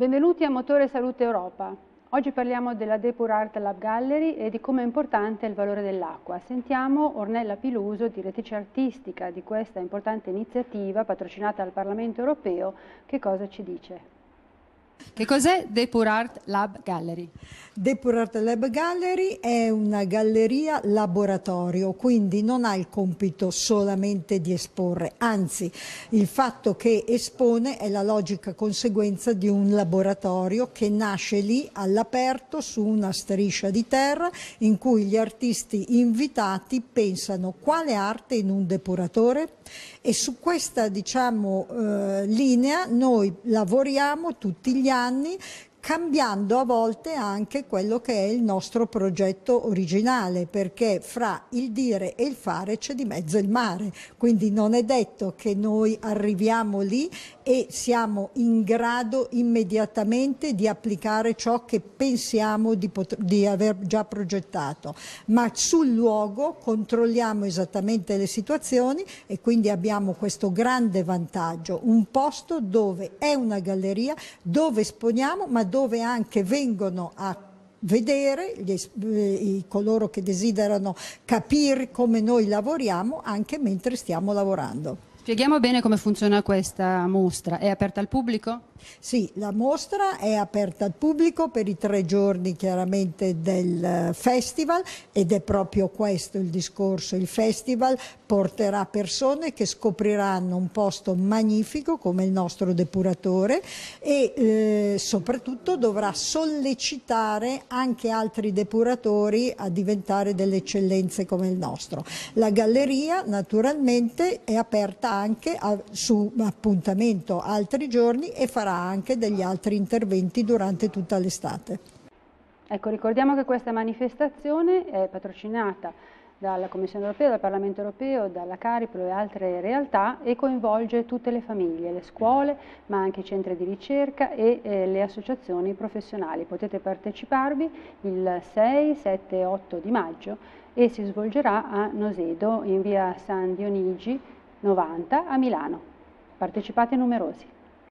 Benvenuti a Motore Salute Europa. Oggi parliamo della Depur Art Lab Gallery e di come è importante il valore dell'acqua. Sentiamo Ornella Piluso, direttrice artistica di questa importante iniziativa patrocinata dal Parlamento Europeo, che cosa ci dice. Che cos'è Depur Art Lab Gallery? Depur Art Lab Gallery è una galleria laboratorio, quindi non ha il compito solamente di esporre, anzi il fatto che espone è la logica conseguenza di un laboratorio che nasce lì all'aperto su una striscia di terra in cui gli artisti invitati pensano quale arte in un depuratore e su questa diciamo, eh, linea noi lavoriamo tutti gli anni anni cambiando a volte anche quello che è il nostro progetto originale, perché fra il dire e il fare c'è di mezzo il mare, quindi non è detto che noi arriviamo lì e siamo in grado immediatamente di applicare ciò che pensiamo di, di aver già progettato, ma sul luogo controlliamo esattamente le situazioni e quindi abbiamo questo grande vantaggio, un posto dove è una galleria, dove esponiamo, ma dove anche vengono a vedere gli, eh, coloro che desiderano capire come noi lavoriamo anche mentre stiamo lavorando. Spieghiamo bene come funziona questa mostra. È aperta al pubblico? Sì, la mostra è aperta al pubblico per i tre giorni chiaramente del eh, festival ed è proprio questo il discorso. Il festival porterà persone che scopriranno un posto magnifico come il nostro depuratore e eh, soprattutto dovrà sollecitare anche altri depuratori a diventare delle eccellenze come il nostro. La galleria naturalmente è aperta anche a, su appuntamento altri giorni e farà farà anche degli altri interventi durante tutta l'estate. Ecco, ricordiamo che questa manifestazione è patrocinata dalla Commissione europea, dal Parlamento europeo, dalla Cariplo e altre realtà e coinvolge tutte le famiglie, le scuole, ma anche i centri di ricerca e eh, le associazioni professionali. Potete parteciparvi il 6, 7 e 8 di maggio e si svolgerà a Nosedo in via San Dionigi 90 a Milano. Partecipate numerosi.